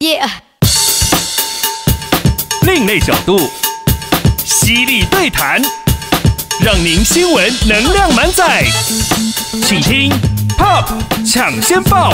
耶！另类角度，犀利对谈，让您新闻能量满载。请听 Pop 抢先报。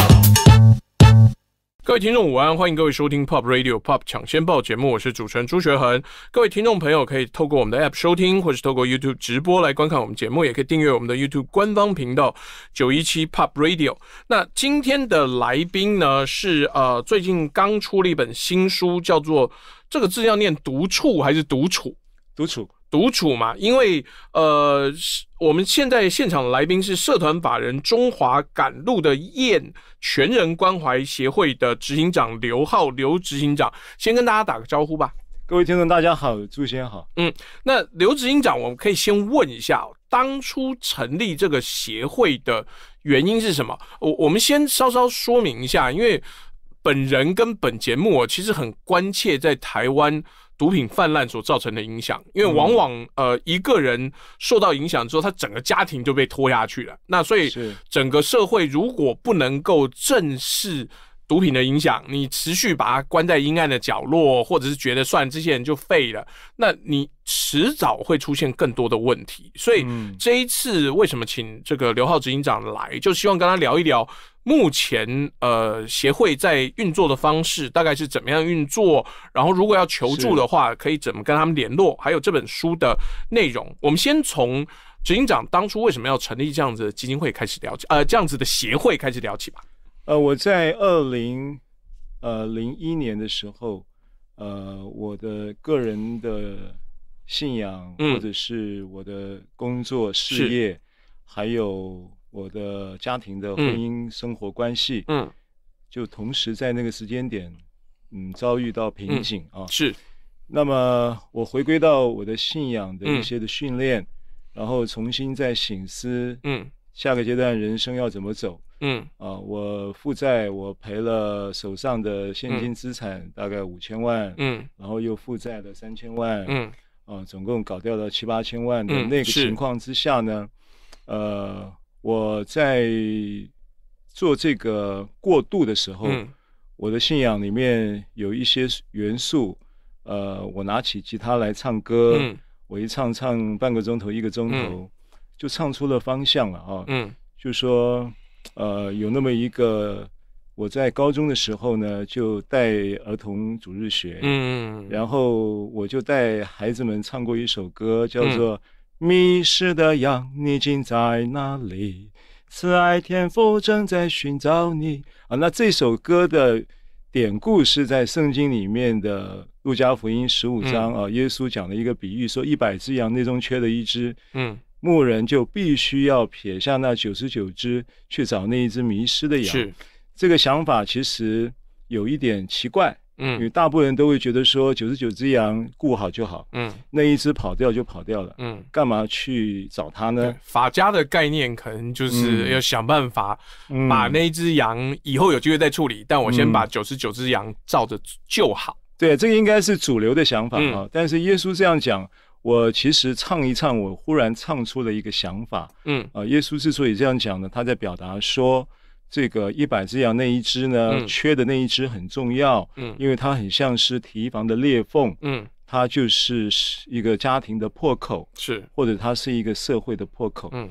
各位听众午安，欢迎各位收听 Pop Radio Pop 抢先报节目，我是主持人朱学恒。各位听众朋友可以透过我们的 App 收听，或是透过 YouTube 直播来观看我们节目，也可以订阅我们的 YouTube 官方频道九一七 Pop Radio。那今天的来宾呢是呃最近刚出了一本新书，叫做这个字要念独处还是独处？独处。独处嘛，因为呃，我们现在现场的来宾是社团法人中华赶路的燕全人关怀协会的执行长刘浩刘执行长，先跟大家打个招呼吧。各位听众，大家好，朱先好。嗯，那刘执行长，我们可以先问一下，当初成立这个协会的原因是什么？我我们先稍稍说明一下，因为本人跟本节目其实很关切在台湾。毒品泛滥所造成的影响，因为往往呃一个人受到影响之后，他整个家庭就被拖下去了。那所以整个社会如果不能够正视毒品的影响，你持续把它关在阴暗的角落，或者是觉得算这些人就废了，那你迟早会出现更多的问题。所以这一次为什么请这个刘浩执行长来，就希望跟他聊一聊。目前呃协会在运作的方式大概是怎么样运作？然后如果要求助的话，可以怎么跟他们联络？还有这本书的内容，我们先从执行长当初为什么要成立这样子的基金会开始聊起，呃，这样子的协会开始聊起吧。呃，我在二零呃零一年的时候，呃，我的个人的信仰或者是我的工作事业，还有。我的家庭的婚姻生活关系，嗯，就同时在那个时间点，嗯，遭遇到瓶颈啊。是，那么我回归到我的信仰的一些的训练，然后重新再醒思，嗯，下个阶段人生要怎么走，嗯，啊，我负债，我赔了手上的现金资产大概五千万，嗯，然后又负债了三千万，嗯，啊，总共搞掉了七八千万的那个情况之下呢，呃。我在做这个过渡的时候，我的信仰里面有一些元素，呃，我拿起吉他来唱歌，我一唱唱半个钟头一个钟头，就唱出了方向了啊。嗯，就说呃，有那么一个，我在高中的时候呢，就带儿童主日学，嗯，然后我就带孩子们唱过一首歌，叫做。迷失的羊，你今在哪里？慈爱天父正在寻找你啊！那这首歌的典故是在圣经里面的路加福音十五章啊，耶稣讲了一个比喻，说一百只羊内中缺了一只，嗯，牧人就必须要撇下那九十九只，去找那一只迷失的羊。是这个想法其实有一点奇怪。嗯，因为大部分人都会觉得说九十九只羊顾好就好，嗯，那一只跑掉就跑掉了，嗯，干嘛去找它呢？法家的概念可能就是要想办法把那一只羊以后有机会再处理，但我先把九十九只羊照着就好。对，这个应该是主流的想法啊。但是耶稣这样讲，我其实唱一唱，我忽然唱出了一个想法，嗯，啊，耶稣之所以这样讲呢，他在表达说。这个一百只羊那一只呢，缺的那一只很重要，嗯，因为它很像是提防的裂缝，嗯，它就是一个家庭的破口，是，或者它是一个社会的破口，嗯，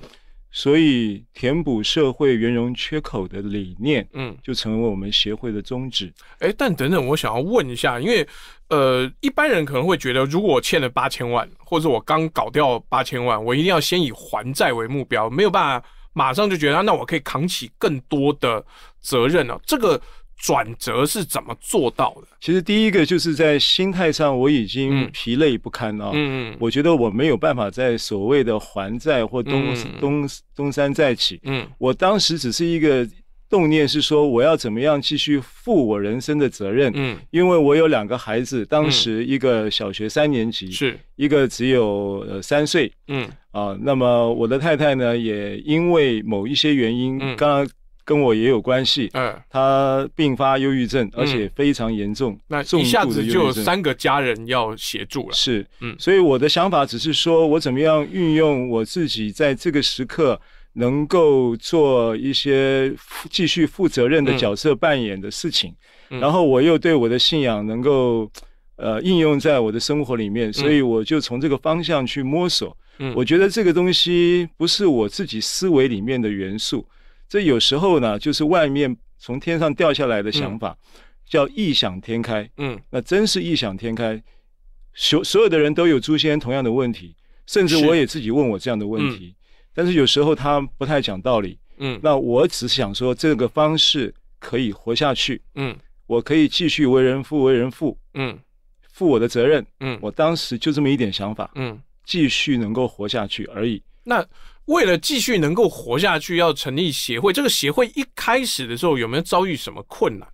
所以填补社会圆融缺口的理念，嗯，就成为我们协会的宗旨。哎，但等等，我想要问一下，因为呃，一般人可能会觉得，如果我欠了八千万，或者我刚搞掉八千万，我一定要先以还债为目标，没有办法。马上就觉得，那我可以扛起更多的责任了。这个转折是怎么做到的？其实第一个就是在心态上，我已经疲累不堪了。嗯嗯，我觉得我没有办法在所谓的还债或东东东山再起。嗯，我当时只是一个。动念是说我要怎么样继续负我人生的责任？嗯，因为我有两个孩子，当时一个小学三年级，是一个只有呃三岁。嗯，啊，那么我的太太呢，也因为某一些原因，刚刚跟我也有关系。嗯，她并发忧郁症，而且非常严重。那一下子就有三个家人要协助了。是，嗯，所以我的想法只是说我怎么样运用我自己在这个时刻。能够做一些继续负责任的角色扮演的事情，然后我又对我的信仰能够呃应用在我的生活里面，所以我就从这个方向去摸索。嗯，我觉得这个东西不是我自己思维里面的元素，这有时候呢就是外面从天上掉下来的想法，叫异想天开。嗯，那真是异想天开。所所有的人都有朱先同样的问题，甚至我也自己问我这样的问题，但是有时候他不太讲道理。嗯，那我只想说这个方式可以活下去。嗯，我可以继续为人父为人父。嗯，负我的责任。嗯，我当时就这么一点想法。嗯，继续能够活下去而已。那为了继续能够活下去，要成立协会。这个协会一开始的时候有没有遭遇什么困难？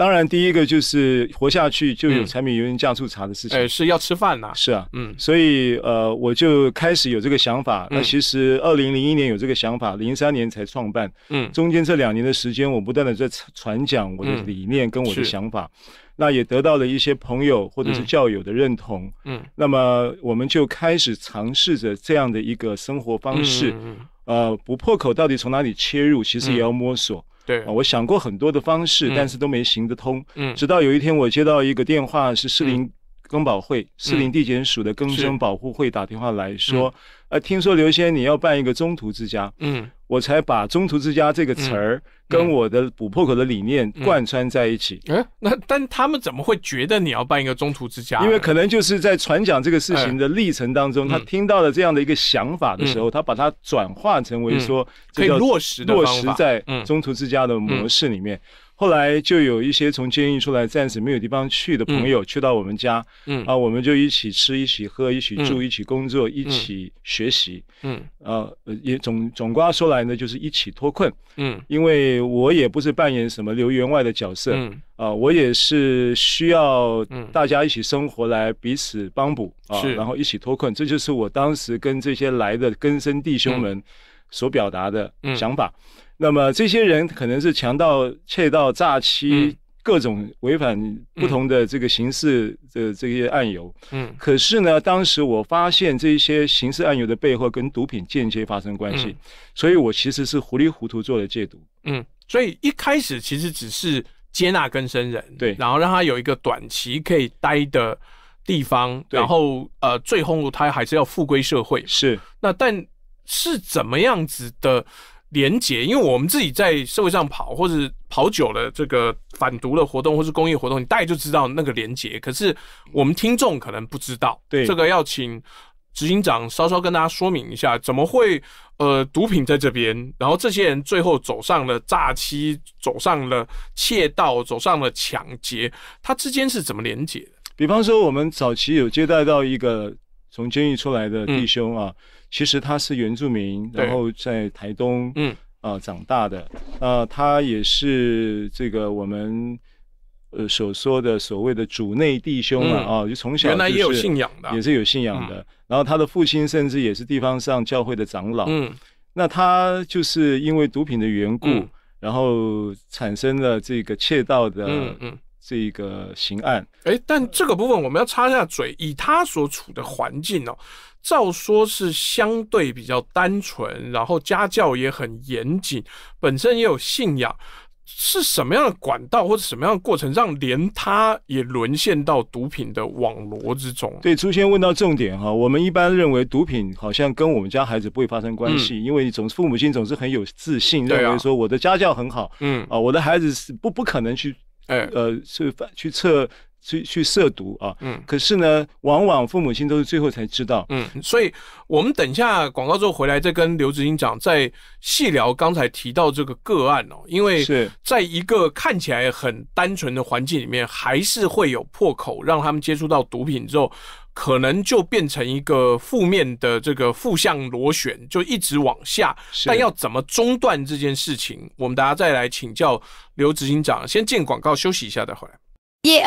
当然，第一个就是活下去就有柴米油盐酱醋茶的事情。哎，是要吃饭呐。是啊，嗯，所以呃，我就开始有这个想法。那其实二零零一年有这个想法，零三年才创办。嗯，中间这两年的时间，我不断的在传讲我的理念跟我的想法，那也得到了一些朋友或者是教友的认同。嗯，那么我们就开始尝试着这样的一个生活方式。嗯，呃，不破口到底从哪里切入，其实也要摸索。对，我想过很多的方式，但是都没行得通。嗯，直到有一天我接到一个电话，是士林更保会、士林地检署的更生保护会打电话来说，呃，听说刘先你要办一个中途之家。嗯。我才把“中途之家”这个词儿跟我的补破口的理念贯穿在一起。嗯，那但他们怎么会觉得你要办一个中途之家？因为可能就是在传讲这个事情的历程当中，他听到了这样的一个想法的时候，他把它转化成为说可以落实落实在中途之家的模式里面。后来就有一些从监狱出来暂时没有地方去的朋友去到我们家，嗯。啊，我们就一起吃、一起喝、一起住、一起工作、一起学习，嗯。啊，也总总瓜说来呢，就是一起脱困，嗯，因为我也不是扮演什么刘员外的角色，嗯。啊，我也是需要大家一起生活来彼此帮补啊，然后一起脱困，这就是我当时跟这些来的根生弟兄们所表达的想法。那么这些人可能是强盗、窃盗、诈欺，各种违反不同的这个刑事的这些案由。嗯，可是呢，当时我发现这些刑事案由的背后跟毒品间接发生关系，所以我其实是糊里糊涂做了戒毒。嗯，所以一开始其实只是接纳更生人，对，然后让他有一个短期可以待的地方，然后呃，最后他还是要复归社会。是，那但是怎么样子的？连结，因为我们自己在社会上跑，或者跑久了，这个反毒的活动或是公益活动，你大概就知道那个连结。可是我们听众可能不知道，对这个要请执行长稍稍跟大家说明一下，怎么会呃毒品在这边，然后这些人最后走上了诈欺，走上了窃盗，走上了抢劫，它之间是怎么连结的？比方说，我们早期有接待到一个从监狱出来的弟兄啊。其实他是原住民，然后在台东，嗯。啊长大的，呃他也是这个我们呃所说的所谓的主内弟兄啊，啊就从小原来也有信仰的，也是有信仰的。然后他的父亲甚至也是地方上教会的长老，嗯，那他就是因为毒品的缘故，然后产生了这个窃盗的，嗯嗯，这个刑案。哎，但这个部分我们要插下嘴，以他所处的环境哦。照说是相对比较单纯，然后家教也很严谨，本身也有信仰，是什么样的管道或者什么样的过程，让连他也沦陷到毒品的网罗之中？对，朱先问到重点哈，我们一般认为毒品好像跟我们家孩子不会发生关系，因为总是父母亲总是很有自信，认为说我的家教很好，嗯啊，我的孩子是不不可能去，哎呃去去测。去去涉毒啊，嗯，可是呢，往往父母亲都是最后才知道，嗯，所以我们等下广告之后回来再跟刘志英讲，再细聊刚才提到这个个案哦，因为是。在一个看起来很单纯的环境里面，还是会有破口，让他们接触到毒品之后，可能就变成一个负面的这个负向螺旋，就一直往下。但要怎么中断这件事情，我们大家再来请教刘执行长。先进广告休息一下再回来。耶。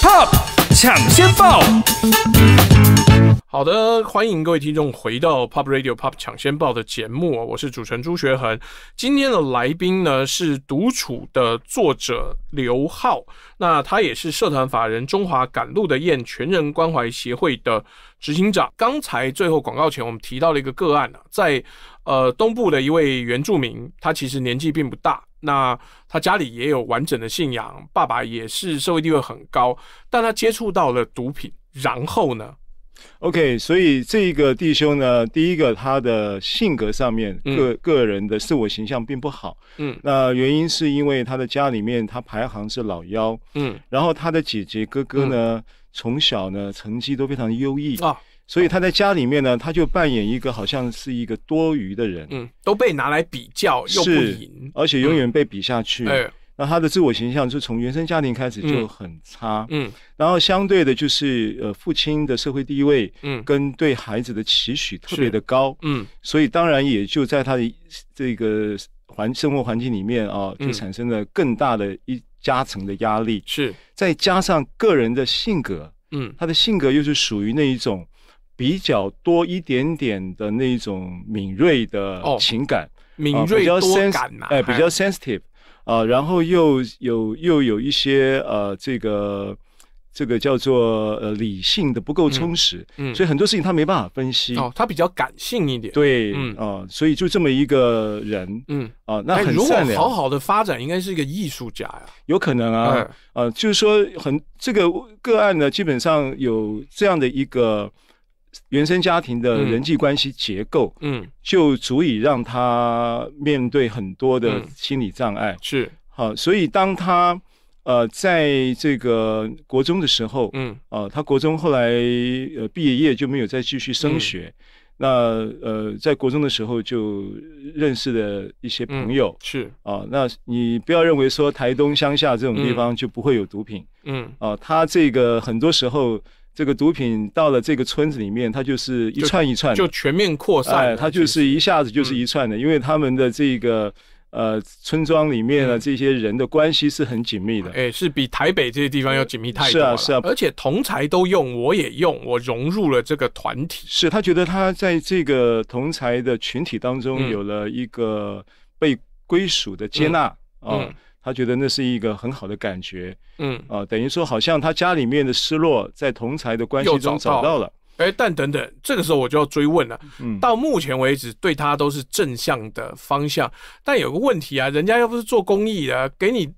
Pop 抢先报。好的，欢迎各位听众回到 Pop Radio Pop 抢先报的节目，我是主持人朱学恒。今天的来宾呢是独处的作者刘浩，那他也是社团法人中华赶路的雁全人关怀协会的执行长。刚才最后广告前，我们提到了一个个案啊，在呃东部的一位原住民，他其实年纪并不大，那他家里也有完整的信仰，爸爸也是社会地位很高，但他接触到了毒品，然后呢？OK，所以这个弟兄呢，第一个他的性格上面，个个人的自我形象并不好。嗯，那原因是因为他的家里面他排行是老幺。嗯，然后他的姐姐哥哥呢，从小呢成绩都非常优异啊，所以他在家里面呢，他就扮演一个好像是一个多余的人。嗯，都被拿来比较，又不赢，而且永远被比下去。那他的自我形象就从原生家庭开始就很差，嗯，然后相对的就是呃父亲的社会地位，嗯，跟对孩子的期许特别的高，嗯，所以当然也就在他的这个环生活环境里面啊，就产生了更大的一加层的压力，是，再加上个人的性格，嗯，他的性格又是属于那一种比较多一点点的那一种敏锐的情感，敏锐多感呐，哎，比较 sensitive。啊，然后又有又有一些呃，这个这个叫做呃理性的不够充实，嗯，所以很多事情他没办法分析哦，他比较感性一点，对，嗯啊，所以就这么一个人，嗯啊，那很善良，好好的发展应该是一个艺术家呀，有可能啊，啊，就是说很这个个案呢，基本上有这样的一个。原生家庭的人际关系结构，嗯，就足以让他面对很多的心理障碍。是好，所以当他呃在这个国中的时候，嗯，啊，他国中后来呃毕业业就没有再继续升学。那呃，在国中的时候就认识的一些朋友。是啊，那你不要认为说台东乡下这种地方就不会有毒品。嗯啊，他这个很多时候。这个毒品到了这个村子里面，它就是一串一串，就全面扩散。它就是一下子就是一串的，因为他们的这个呃村庄里面的这些人的关系是很紧密的。哎，是比台北这些地方要紧密太多。是啊，是啊，而且同才都用，我也用，我融入了这个团体。是他觉得他在这个同才的群体当中有了一个被归属的接纳啊。他觉得那是一个很好的感觉，嗯啊，等于说好像他家里面的失落在同才的关系中找到了。哎，但等等，这个时候我就要追问了。嗯，到目前为止对他都是正向的方向，但有个问题啊，人家又不是做公益的，给你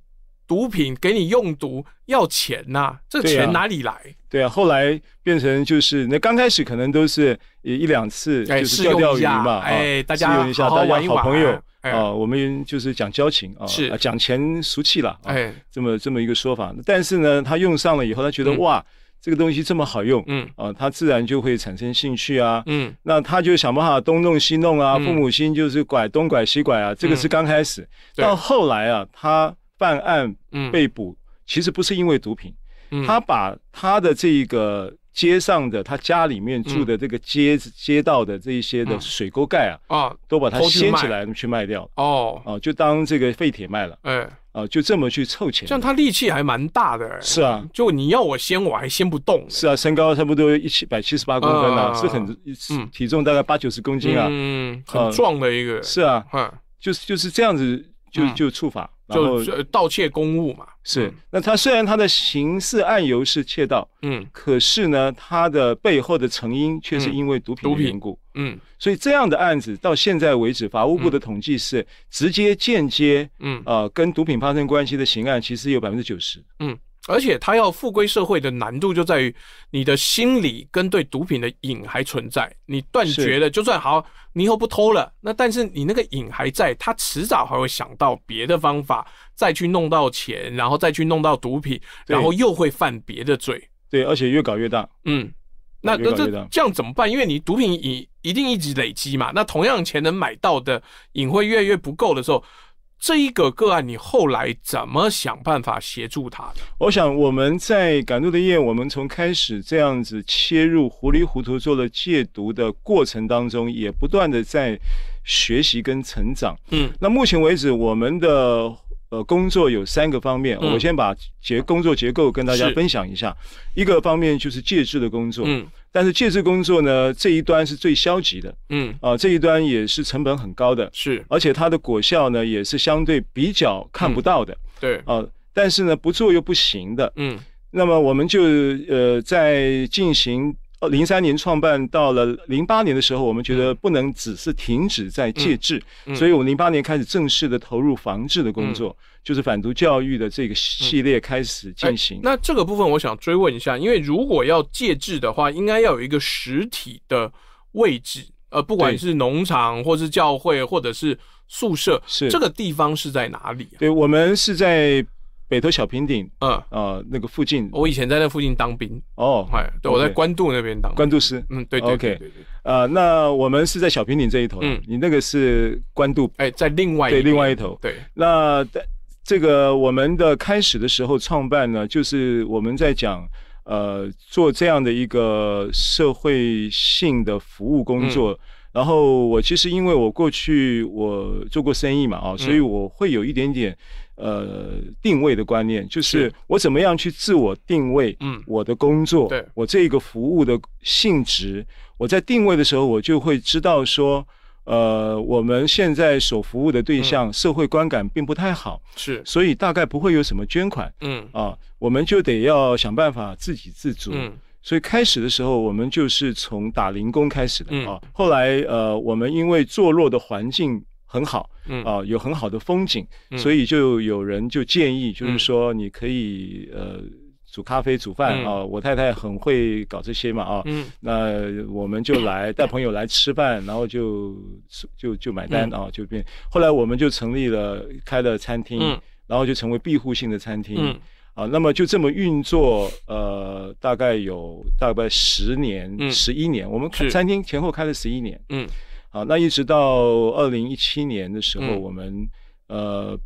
毒品，给你用毒要钱呐，这个钱哪里来？对啊，后来变成就是那刚开始可能都是一两次，就是钓钓鱼嘛，哎，大家好好玩一玩。啊，我们就是讲交情啊，是。讲钱俗气了，哎，这么这么一个说法。但是呢，他用上了以后，他觉得哇，这个东西这么好用，嗯，啊，他自然就会产生兴趣啊，嗯，那他就想办法东弄西弄啊，父母亲就是拐东拐西拐啊，这个是刚开始。到后来啊，他犯案被捕，其实不是因为毒品，他把他的这个。街上的他家里面住的这个街街道的这一些的水沟盖啊，啊，都把它掀起来去卖。掉。哦，啊，就当这个废铁卖了，哎，啊，就这么去凑钱。像他力气还蛮大的，是啊，就你要我掀我还掀不动，是啊，身高差不多一七百七十八公分啊，是很体重大概八九十公斤啊，嗯，很壮的一个，是啊，就是就是这样子就就触法。就盗窃公物嘛，是。那他虽然他的刑事案由是窃盗，嗯，可是呢，他的背后的成因却是因为毒品的缘故，嗯。所以这样的案子到现在为止，法务部的统计是直接、间接，嗯，呃，跟毒品发生关系的刑案，其实有百分之九十，嗯。而且他要复归社会的难度就在于你的心理跟对毒品的瘾还存在，你断绝了，就算好，你以后不偷了，那但是你那个瘾还在，他迟早还会想到别的方法，再去弄到钱，然后再去弄到毒品，然后又会犯别的罪。对，而且越搞越大。嗯，那那这这样怎么办？因为你毒品瘾一定一直累积嘛，那同样钱能买到的瘾会越来越不够的时候。这一个个案，你后来怎么想办法协助他的？我想我们在赶路的夜，我们从开始这样子切入糊里糊涂做了戒毒的过程当中，也不断的在学习跟成长。嗯，那目前为止，我们的呃工作有三个方面，我先把结工作结构跟大家分享一下。一个方面就是介质的工作，嗯，但是介质工作呢这一端是最消极的，嗯。啊这一端也是成本很高的，是，而且它的果效呢也是相对比较看不到的，对。啊，但是呢不做又不行的，嗯，那么我们就呃在进行。零三年创办，到了零八年的时候，我们觉得不能只是停止在戒治，所以我们零八年开始正式的投入防治的工作，就是反毒教育的这个系列开始进行。那这个部分我想追问一下，因为如果要戒治的话，应该要有一个实体的位置，呃，不管是农场，或是教会，或者是宿舍，是这个地方是在哪里？对我们是在。北投小平顶，嗯。啊，那个附近，我以前在那附近当兵哦，哎，对，我在关渡那边当关渡师，嗯，对对对对，啊，那我们是在小平顶这一头，嗯，你那个是关渡，哎，在另外对另外一头，对，那这个我们的开始的时候创办呢，就是我们在讲，呃，做这样的一个社会性的服务工作，然后我其实因为我过去我做过生意嘛，啊，所以我会有一点点。呃，定位的观念就是我怎么样去自我定位，嗯，我的工作，对，我这个服务的性质，我在定位的时候，我就会知道说，呃，我们现在所服务的对象社会观感并不太好，是，所以大概不会有什么捐款，嗯，啊，我们就得要想办法自给自足，嗯，所以开始的时候，我们就是从打零工开始的啊，后来呃，我们因为坐落的环境。很好，嗯。啊，有很好的风景，所以就有人就建议，就是说你可以呃煮咖啡、煮饭啊。我太太很会搞这些嘛啊，那我们就来带朋友来吃饭，然后就就就买单啊，就变。后来我们就成立了开了餐厅，然后就成为庇护性的餐厅啊。那么就这么运作，呃，大概有大概十年、十一年，我们开餐厅前后开了十一年，嗯。好，那一直到二零一七年的时候，我们呃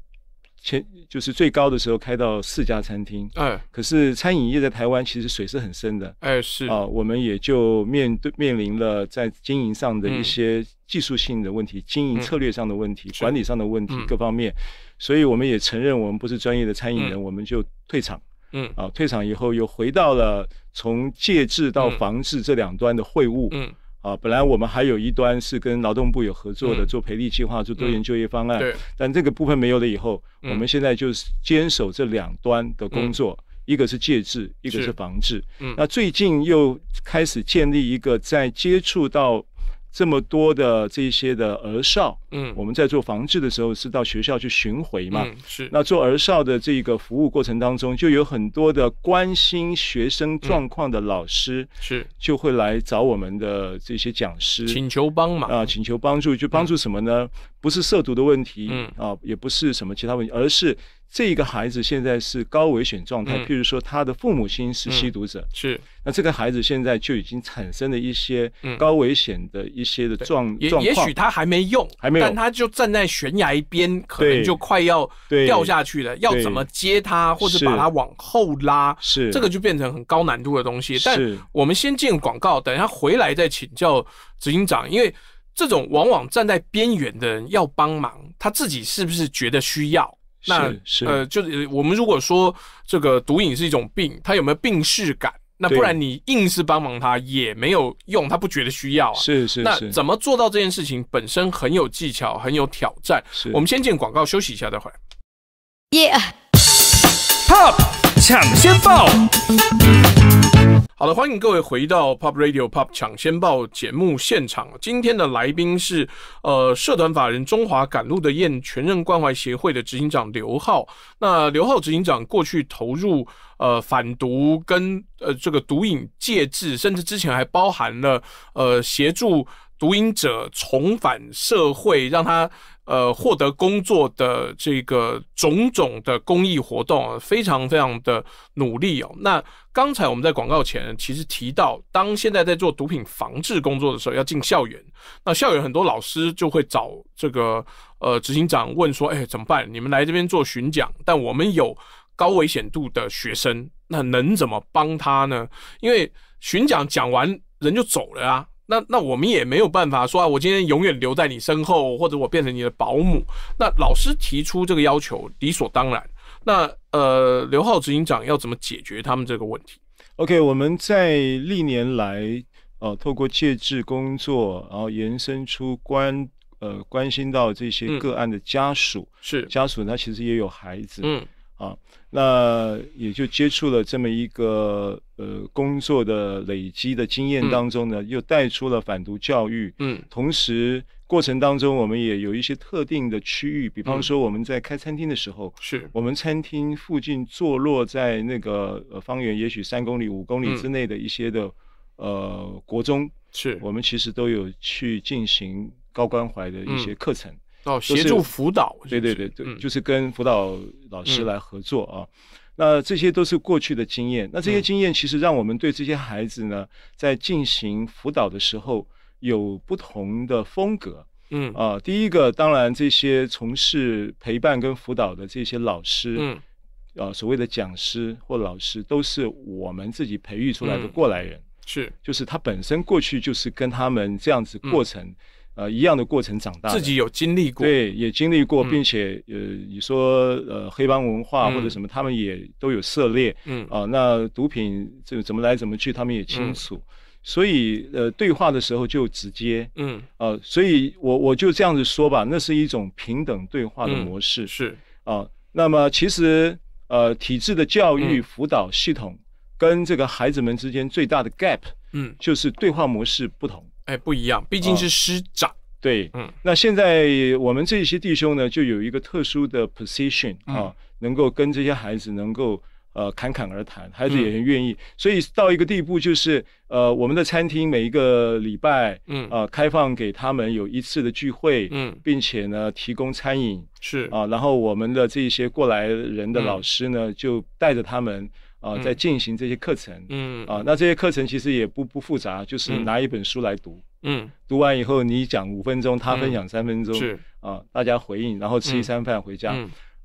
前就是最高的时候开到四家餐厅。哎，可是餐饮业在台湾其实水是很深的。哎，是啊，我们也就面对面临了在经营上的一些技术性的问题、经营策略上的问题、管理上的问题各方面，所以我们也承认我们不是专业的餐饮人，我们就退场。嗯，啊，退场以后又回到了从介质到防治这两端的会务。嗯。啊，本来我们还有一端是跟劳动部有合作的，做培力计划，做多元就业方案。对。但这个部分没有了以后，我们现在就是坚守这两端的工作，一个是戒治，一个是防治。嗯。那最近又开始建立一个在接触到。这么多的这些的儿少，嗯，我们在做防治的时候是到学校去巡回嘛，是。那做儿少的这个服务过程当中，就有很多的关心学生状况的老师，是，就会来找我们的这些讲师，请求帮忙啊，请求帮助，就帮助什么呢？不是涉毒的问题，嗯啊，也不是什么其他问题，而是。这个孩子现在是高危险状态，譬如说他的父母亲是吸毒者，是。那这个孩子现在就已经产生了一些高危险的一些的状状况。也许他还没用，还没有，但他就站在悬崖边，可能就快要掉下去了。要怎么接他，或者把他往后拉？是。这个就变成很高难度的东西。但我们先进广告，等一下回来再请教执行长，因为这种往往站在边缘的人要帮忙，他自己是不是觉得需要？那是呃，就是我们如果说这个毒瘾是一种病，他有没有病视感？那不然你硬是帮忙他也没有用，他不觉得需要啊。是是。那怎么做到这件事情本身很有技巧，很有挑战。是。我们先进广告休息一下，待会儿。Yeah，Pop 抢先报。好的，欢迎各位回到 Pop Radio Pop 抢先报节目现场。今天的来宾是呃，社团法人中华赶路的雁全任关怀协会的执行长刘浩。那刘浩执行长过去投入呃反毒跟呃这个毒瘾戒治，甚至之前还包含了呃协助毒瘾者重返社会，让他。呃，获得工作的这个种种的公益活动，非常非常的努力哦。那刚才我们在广告前其实提到，当现在在做毒品防治工作的时候，要进校园，那校园很多老师就会找这个呃执行长问说：“哎，怎么办？你们来这边做巡讲，但我们有高危险度的学生，那能怎么帮他呢？因为巡讲讲完人就走了啊。”那那我们也没有办法说啊，我今天永远留在你身后，或者我变成你的保姆。那老师提出这个要求，理所当然。那呃，刘浩执行长要怎么解决他们这个问题？OK，我们在历年来，呃，透过介质工作，然后延伸出关呃关心到这些个案的家属，是家属，他其实也有孩子，嗯。啊，那也就接触了这么一个呃工作的累积的经验当中呢，又带出了反毒教育。嗯，同时过程当中，我们也有一些特定的区域，比方说我们在开餐厅的时候，是。我们餐厅附近坐落在那个呃方圆也许三公里、五公里之内的一些的呃国中，是。我们其实都有去进行高关怀的一些课程。哦，协助辅导，对对对对，就是跟辅导老师来合作啊。那这些都是过去的经验。那这些经验其实让我们对这些孩子呢，在进行辅导的时候有不同的风格。嗯啊，第一个当然这些从事陪伴跟辅导的这些老师，嗯啊，所谓的讲师或老师，都是我们自己培育出来的过来人。是，就是他本身过去就是跟他们这样子过程。呃，一样的过程长大，自己有经历过，对，也经历过，并且呃，你说呃，黑帮文化或者什么，他们也都有涉猎，嗯。啊，那毒品这怎么来怎么去，他们也清楚，所以呃，对话的时候就直接，嗯。啊，所以我我就这样子说吧，那是一种平等对话的模式，是。啊，那么其实呃，体制的教育辅导系统跟这个孩子们之间最大的 gap，嗯，就是对话模式不同。哎，不一样，毕竟是师长。对，嗯，那现在我们这些弟兄呢，就有一个特殊的 position 啊，能够跟这些孩子能够呃侃侃而谈，孩子也很愿意。所以到一个地步，就是呃，我们的餐厅每一个礼拜，嗯。啊，开放给他们有一次的聚会，嗯，并且呢，提供餐饮。是。啊，然后我们的这些过来人的老师呢，就带着他们。啊，在进行这些课程，嗯，啊，那这些课程其实也不不复杂，就是拿一本书来读，嗯，读完以后你讲五分钟，他分享三分钟，是。啊，大家回应，然后吃一餐饭回家，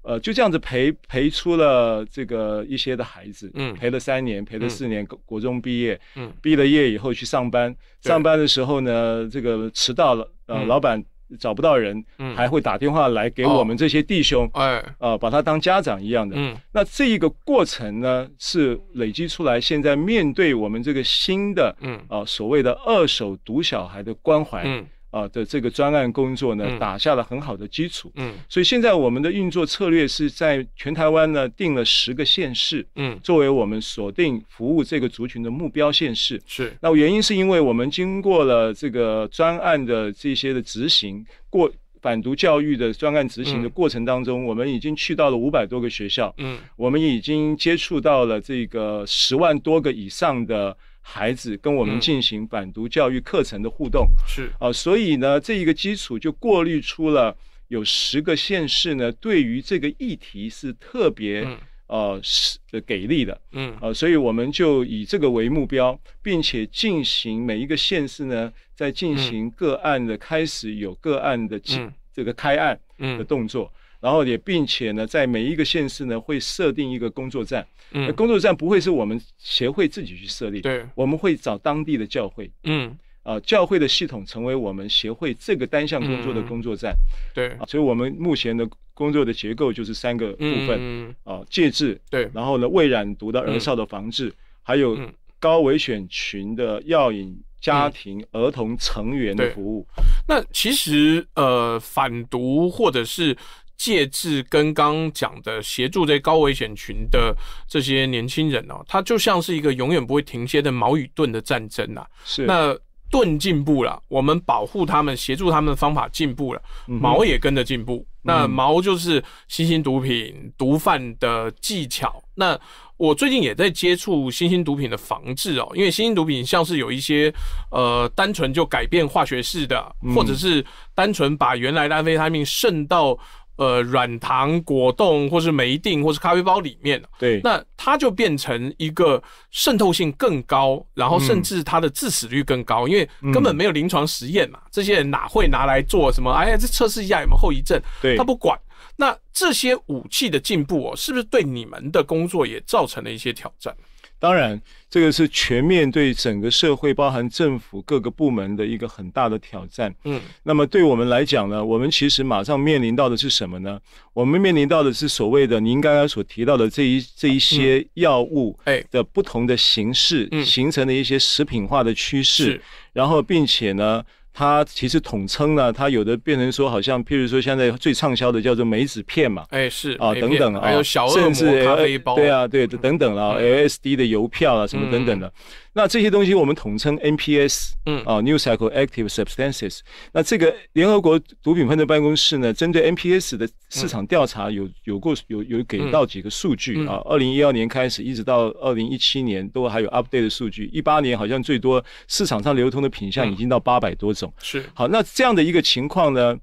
呃，就这样子陪陪出了这个一些的孩子，嗯，陪了三年，陪了四年，国中毕业，嗯，毕了业以后去上班，上班的时候呢，这个迟到了，呃，老板。找不到人，还会打电话来给我们这些弟兄，哎，啊，把他当家长一样的。嗯，那这一个过程呢，是累积出来。现在面对我们这个新的，嗯，啊，所谓的二手毒小孩的关怀，嗯。啊的这个专案工作呢，打下了很好的基础。嗯，所以现在我们的运作策略是在全台湾呢定了十个县市，嗯，作为我们锁定服务这个族群的目标县市。是，那原因是因为我们经过了这个专案的这些的执行，过反毒教育的专案执行的过程当中，我们已经去到了五百多个学校，嗯，我们已经接触到了这个十万多个以上的。孩子跟我们进行反毒教育课程的互动。是。啊，所以呢，这一个基础就过滤出了有十个县市呢，对于这个议题是特别呃是给力的，嗯。啊，所以我们就以这个为目标，并且进行每一个县市呢，在进行个案的开始有个案的进这个开案的动作。然后也并且呢，在每一个县市呢，会设定一个工作站。嗯，工作站不会是我们协会自己去设立，对，我们会找当地的教会。嗯，啊，教会的系统成为我们协会这个单项工作的工作站。对，所以我们目前的工作的结构就是三个部分。嗯啊，戒治。对，然后呢，未染毒的儿少的防治，还有高危险群的药引家庭儿童成员的服务。那其实呃，反毒或者是。介质跟刚讲的协助这些高危险群的这些年轻人哦，它就像是一个永远不会停歇的矛与盾的战争呐。是，那盾进步了，我们保护他们、协助他们的方法进步了，矛也跟着进步。那矛就是新兴毒品毒贩的技巧。那我最近也在接触新兴毒品的防治哦，因为新兴毒品像是有一些呃单纯就改变化学式的，或者是单纯把原来的安非他命渗到。呃，软糖、果冻，或是梅定，或是咖啡包里面，对，那它就变成一个渗透性更高，然后甚至它的致死率更高，因为根本没有临床实验嘛，这些人哪会拿来做什么？哎呀，这测试一下有没有后遗症？对，他不管。那这些武器的进步哦，是不是对你们的工作也造成了一些挑战？当然，这个是全面对整个社会，包含政府各个部门的一个很大的挑战。嗯，那么对我们来讲呢，我们其实马上面临到的是什么呢？我们面临到的是所谓的您刚刚所提到的这一这一些药物的不同的形式形成的一些食品化的趋势，然后并且呢。它其实统称呢，它有的变成说，好像譬如说现在最畅销的叫做梅子片嘛，哎是啊等等啊，还有小恶魔咖啡包，对啊对等等了，LSD 的邮票啊什么等等的。那这些东西我们统称 NPS，嗯啊，New Psychoactive Substances。那这个联合国毒品犯罪办公室呢，针对 NPS 的市场调查有有过有有给到几个数据啊。二零一二年开始一直到二零一七年都还有 update 的数据。一八年好像最多市场上流通的品相已经到八百多种。是好，那这样的一个情况呢，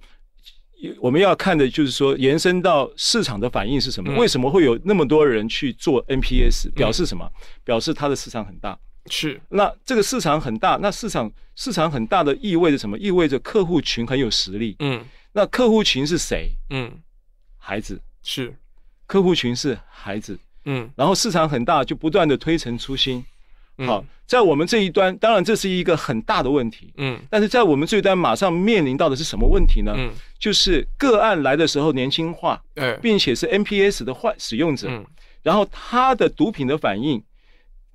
我们要看的就是说延伸到市场的反应是什么？为什么会有那么多人去做 NPS？表示什么？表示它的市场很大。是，那这个市场很大，那市场市场很大的意味着什么？意味着客户群很有实力。嗯，那客户群是谁？嗯，孩子是，客户群是孩子。嗯，然后市场很大，就不断的推陈出新。好，在我们这一端，当然这是一个很大的问题。嗯，但是在我们这一端，马上面临到的是什么问题呢？嗯，就是个案来的时候年轻化，并且是 NPS 的患使用者，然后他的毒品的反应。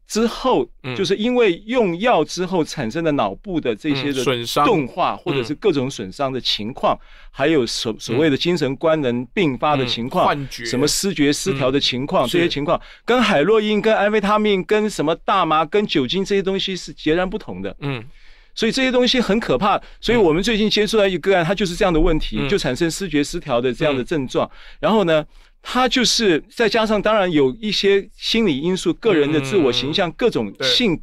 之后，就是因为用药之后产生的脑部的这些的损伤、动化，或者是各种损伤的情况，还有所所谓的精神官能并发的情况，幻觉、什么失觉失调的情况，这些情况跟海洛因、跟安非他命、跟什么大麻、跟酒精这些东西是截然不同的。嗯，所以这些东西很可怕。所以我们最近接触到一个个案，它就是这样的问题，就产生视觉失调的这样的症状。然后呢？他就是再加上，当然有一些心理因素、个人的自我形象、各种性、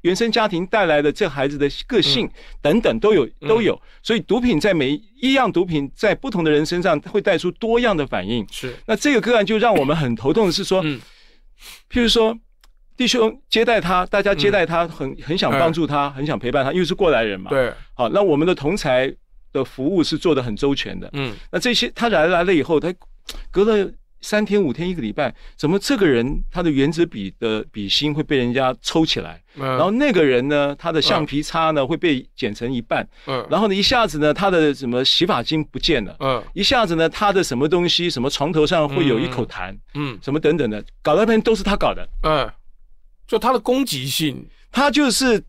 原生家庭带来的这孩子的个性等等都有都有。所以毒品在每一样毒品在不同的人身上会带出多样的反应。是。那这个个案就让我们很头痛的是说，譬如说弟兄接待他，大家接待他，很很想帮助他，很想陪伴他，因为是过来人嘛。对。好，那我们的同才的服务是做的很周全的。嗯。那这些他来来了以后，他。隔了三天五天一个礼拜，怎么这个人他的原子笔的笔芯会被人家抽起来？然后那个人呢，他的橡皮擦呢会被剪成一半。嗯，然后呢一下子呢他的什么洗发精不见了。嗯，一下子呢他的什么东西，什么床头上会有一口痰。嗯，什么等等的，搞半天都是他搞的。嗯，就他的攻击性，他就是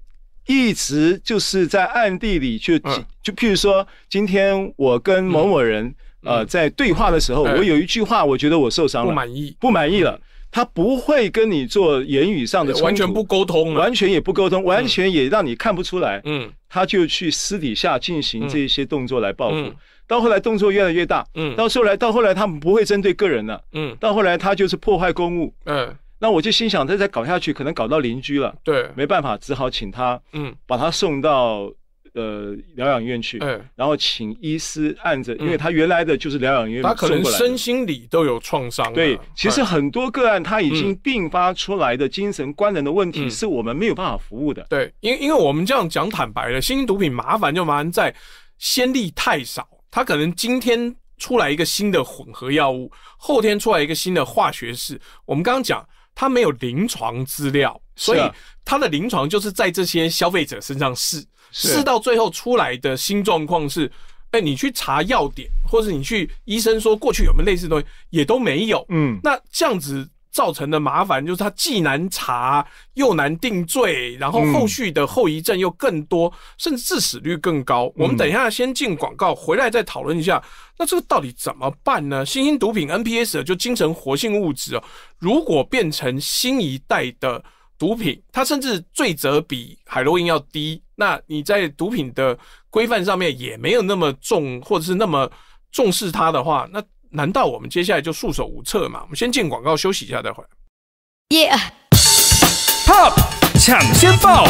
一直就是在暗地里去，就譬如说今天我跟某某人。呃，在对话的时候，我有一句话，我觉得我受伤了，不满意，不满意了。他不会跟你做言语上的完全不沟通，完全也不沟通，完全也让你看不出来。嗯，他就去私底下进行这些动作来报复。到后来动作越来越大，嗯，到后来到后来他们不会针对个人了，嗯，到后来他就是破坏公务，嗯，那我就心想，他再搞下去，可能搞到邻居了，对，没办法，只好请他，嗯，把他送到。呃，疗养院去，然后请医师按着，因为他原来的就是疗养院，他可能身心理都有创伤。对，其实很多个案他已经并发出来的精神官能的问题，是我们没有办法服务的。对，因因为我们这样讲坦白了，新型毒品麻烦就麻烦在先例太少，他可能今天出来一个新的混合药物，后天出来一个新的化学式。我们刚刚讲，他没有临床资料，所以他的临床就是在这些消费者身上试。试到最后出来的新状况是，哎，你去查药点，或者你去医生说过去有没有类似东西，也都没有。嗯，那这样子造成的麻烦就是它既难查又难定罪，然后后续的后遗症又更多，甚至致死率更高。我们等一下先进广告，回来再讨论一下，那这个到底怎么办呢？新型毒品 NPS 就精神活性物质哦，如果变成新一代的。毒品，它甚至罪责比海洛因要低。那你在毒品的规范上面也没有那么重，或者是那么重视它的话，那难道我们接下来就束手无策吗？我们先进广告休息一下，再回来。耶，Pop 抢先报。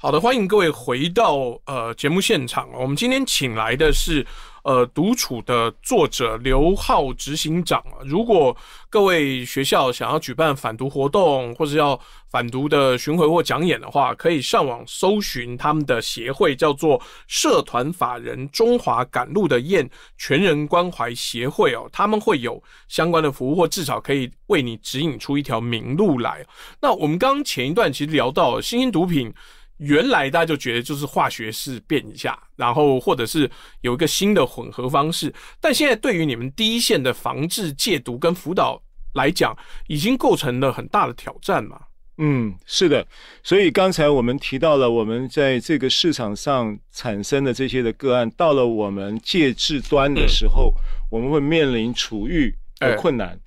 好的，欢迎各位回到呃节目现场。我们今天请来的是。呃，独处的作者刘浩执行长，如果各位学校想要举办反毒活动，或者要反毒的巡回或讲演的话，可以上网搜寻他们的协会，叫做社团法人中华赶路的雁全人关怀协会哦，他们会有相关的服务，或至少可以为你指引出一条明路来。那我们刚刚前一段其实聊到新兴毒品。原来大家就觉得就是化学式变一下，然后或者是有一个新的混合方式，但现在对于你们第一线的防治戒毒跟辅导来讲，已经构成了很大的挑战嘛？嗯，是的。所以刚才我们提到了，我们在这个市场上产生的这些的个案，到了我们戒治端的时候，我们会面临处遇的困难。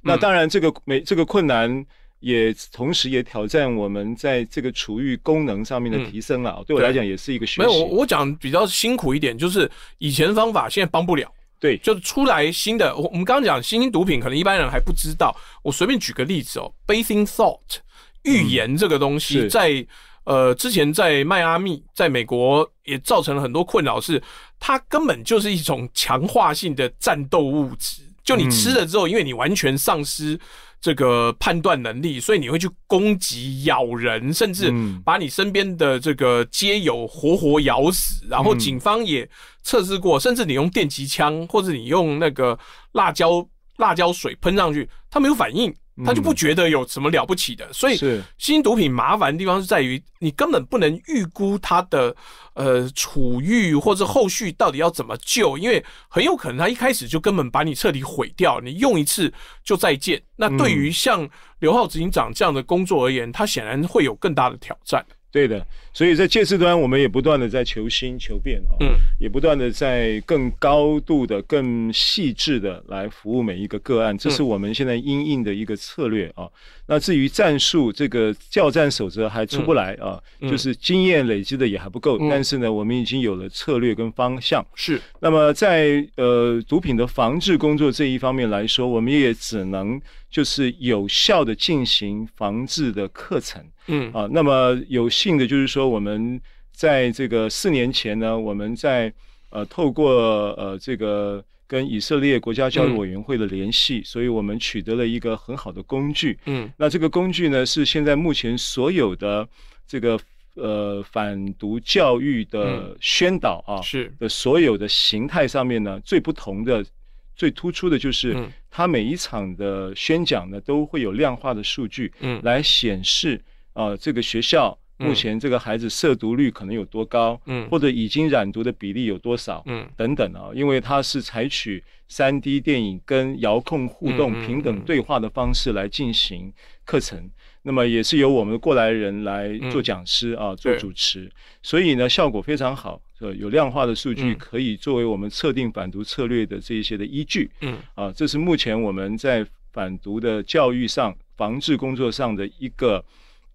那当然，这个没这个困难。也同时也挑战我们在这个储域功能上面的提升了，对我来讲也是一个学习。没有，我我讲比较辛苦一点，就是以前方法现在帮不了。对，就是出来新的。我我们刚刚讲新兴毒品，可能一般人还不知道。我随便举个例子哦，bathing salt，预言这个东西，在呃之前在迈阿密，在美国也造成了很多困扰，是它根本就是一种强化性的战斗物质。就你吃了之后，因为你完全丧失。这个判断能力，所以你会去攻击、咬人，甚至把你身边的这个街友活活咬死。然后警方也测试过，甚至你用电击枪或者你用那个辣椒辣椒水喷上去，它没有反应。他就不觉得有什么了不起的，所以新毒品麻烦的地方是在于你根本不能预估它的呃处遇或者后续到底要怎么救，因为很有可能他一开始就根本把你彻底毁掉，你用一次就再见。那对于像刘浩执行长这样的工作而言，他显然会有更大的挑战。对的，所以在介质端，我们也不断的在求新求变啊，嗯，也不断的在更高度的、更细致的来服务每一个个案，这是我们现在应应的一个策略啊。那至于战术，这个教战守则还出不来啊，就是经验累积的也还不够。但是呢，我们已经有了策略跟方向。是。那么在呃毒品的防治工作这一方面来说，我们也只能就是有效的进行防治的课程。嗯。啊，那么有幸的就是说，我们在这个四年前呢，我们在呃透过呃这个。跟以色列国家教育委员会的联系，所以我们取得了一个很好的工具。嗯，那这个工具呢，是现在目前所有的这个呃反毒教育的宣导啊，是的所有的形态上面呢，最不同的、最突出的就是，它每一场的宣讲呢，都会有量化的数据，嗯，来显示啊这个学校。目前这个孩子涉毒率可能有多高？嗯，或者已经染毒的比例有多少？嗯，等等啊，因为它是采取三 D 电影跟遥控互动、平等对话的方式来进行课程，那么也是由我们过来人来做讲师啊，做主持，所以呢效果非常好，有量化的数据可以作为我们测定反毒策略的这一些的依据。嗯，啊，这是目前我们在反毒的教育上、防治工作上的一个。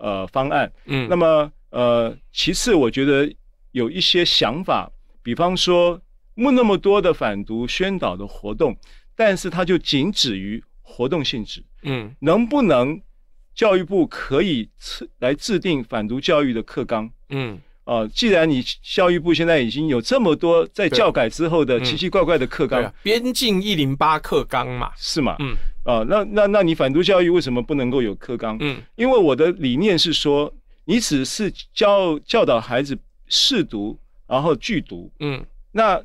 呃，方案，嗯，那么呃，其次，我觉得有一些想法，比方说，没那么多的反毒宣导的活动，但是它就仅止于活动性质，嗯，能不能教育部可以来制定反毒教育的课纲，嗯，啊，既然你教育部现在已经有这么多在教改之后的奇奇怪怪的课纲，边境一零八课纲嘛，是吗？嗯。啊，那那那你反毒教育为什么不能够有课纲？嗯，因为我的理念是说，你只是教教导孩子试毒，然后拒毒，嗯，那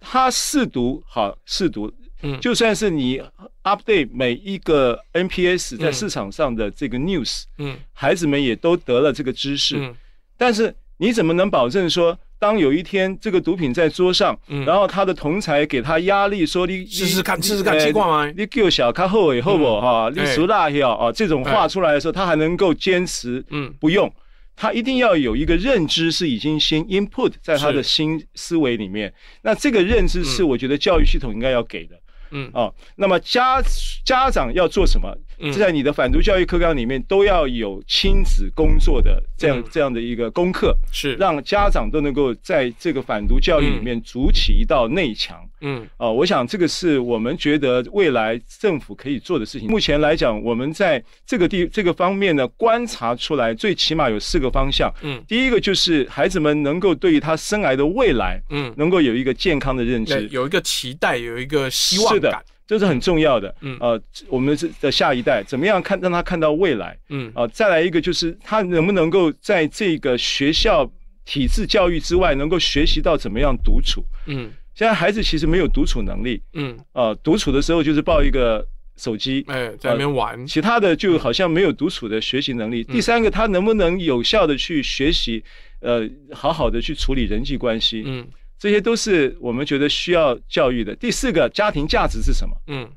他试毒好试毒，嗯，就算是你 update 每一个 NPS 在市场上的这个 news，嗯，孩子们也都得了这个知识，嗯，但是你怎么能保证说？当有一天这个毒品在桌上，然后他的同才给他压力说：“你试试看，试试看，情况吗？你给我小卡后尾后不哈？你熟辣要啊？这种话出来的时候，他还能够坚持，嗯，不用。他一定要有一个认知是已经先 input 在他的新思维里面。那这个认知是我觉得教育系统应该要给的，嗯啊。那么家家长要做什么？在你的反毒教育课纲里面都要有亲子工作的这样这样的一个功课，是让家长都能够在这个反毒教育里面筑起一道内墙。嗯，啊，我想这个是我们觉得未来政府可以做的事情。目前来讲，我们在这个地这个方面呢，观察出来最起码有四个方向。嗯，第一个就是孩子们能够对于他生来的未来，嗯，能够有一个健康的认知，有一个期待，有一个希望感。这是很重要的，嗯，呃，我们的下一代怎么样看让他看到未来，嗯，啊，再来一个就是他能不能够在这个学校体制教育之外，能够学习到怎么样独处，嗯，现在孩子其实没有独处能力，嗯，呃，独处的时候就是抱一个手机，哎，在那边玩，其他的就好像没有独处的学习能力。第三个，他能不能有效的去学习，呃，好好的去处理人际关系，嗯。这些都是我们觉得需要教育的。第四个，家庭价值是什么？嗯。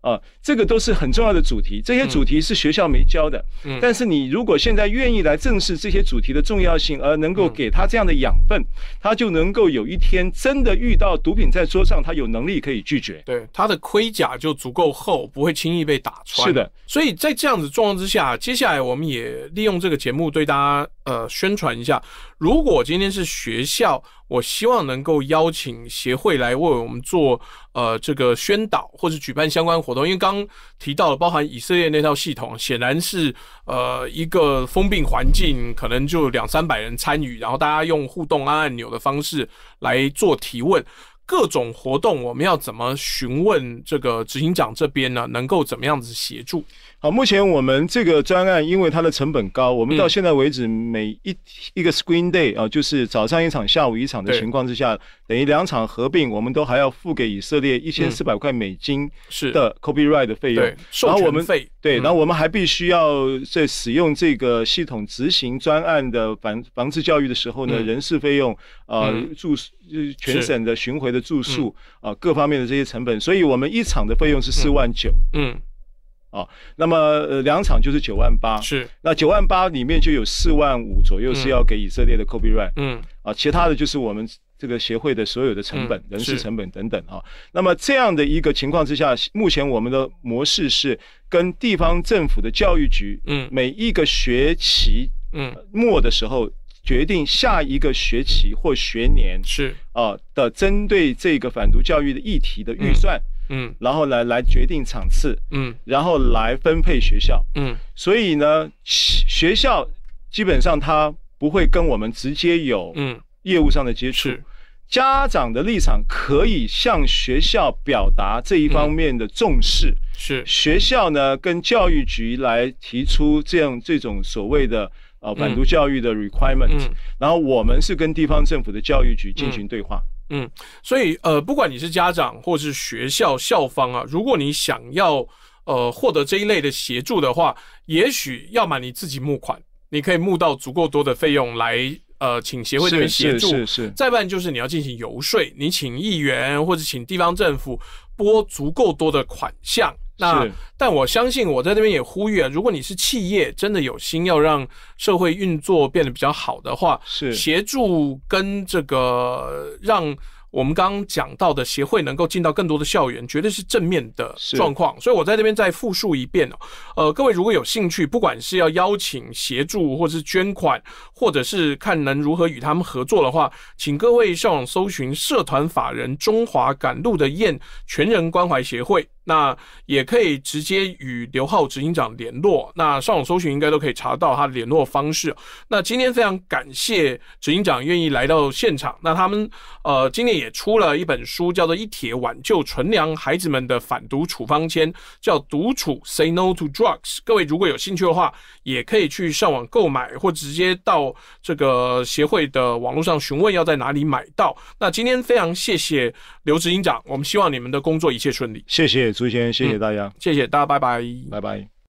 啊，这个都是很重要的主题。这些主题是学校没教的，嗯，但是你如果现在愿意来正视这些主题的重要性，而能够给他这样的养分，他就能够有一天真的遇到毒品在桌上，他有能力可以拒绝。对，他的盔甲就足够厚，不会轻易被打穿。是的，所以在这样子状况之下，接下来我们也利用这个节目对大家呃宣传一下。如果今天是学校，我希望能够邀请协会来为我们做呃这个宣导，或者举办相关活动。因为刚提到了包含以色列那套系统，显然是呃一个封闭环境，可能就两三百人参与，然后大家用互动按按钮的方式来做提问。各种活动，我们要怎么询问这个执行长这边呢？能够怎么样子协助？好，目前我们这个专案，因为它的成本高，我们到现在为止，每一一个 screen day 啊，就是早上一场，下午一场的情况之下，等于两场合并，我们都还要付给以色列一千四百块美金的 copyright 的费用，然后我们费对，然后我们还必须要在使用这个系统执行专案的防防治教育的时候呢，人事费用啊，住全省的巡回的住宿啊，各方面的这些成本，所以我们一场的费用是四万九，嗯。啊，那么呃两场就是九万八，是。那九万八里面就有四万五左右是要给以色列的 copyright，嗯，啊，其他的就是我们这个协会的所有的成本、人事成本等等啊。那么这样的一个情况之下，目前我们的模式是跟地方政府的教育局，嗯，每一个学期，嗯，末的时候决定下一个学期或学年是。啊的针对这个反毒教育的议题的预算。嗯，然后来来决定场次，嗯，然后来分配学校，嗯，所以呢，学校基本上他不会跟我们直接有嗯。业务上的接触，家长的立场可以向学校表达这一方面的重视，是。学校呢跟教育局来提出这样这种所谓的呃反毒教育的 requirement，然后我们是跟地方政府的教育局进行对话。嗯，所以呃，不管你是家长或是学校校方啊，如果你想要呃获得这一类的协助的话，也许要么你自己募款，你可以募到足够多的费用来呃请协会这边协助，是是。再不然就是你要进行游说，你请议员或者请地方政府拨足够多的款项。那但我相信我在这边也呼吁啊，如果你是企业，真的有心要让社会运作变得比较好的话，是协助跟这个让。我们刚刚讲到的协会能够进到更多的校园，绝对是正面的状况。所以我在这边再复述一遍哦。呃，各位如果有兴趣，不管是要邀请协助，或者是捐款，或者是看能如何与他们合作的话，请各位上网搜寻社团法人中华赶路的燕全人关怀协会。那也可以直接与刘浩执行长联络。那上网搜寻应该都可以查到他的联络方式。那今天非常感谢执行长愿意来到现场。那他们呃今年也出了一本书，叫做《一铁挽救纯良孩子们的反毒处方签》，叫《独处 Say No to Drugs》。各位如果有兴趣的话，也可以去上网购买，或直接到这个协会的网络上询问要在哪里买到。那今天非常谢谢刘执行长，我们希望你们的工作一切顺利。谢谢。朱先，谢谢大家，谢谢大家，拜拜，拜拜。